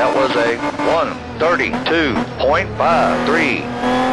That was a 132.53.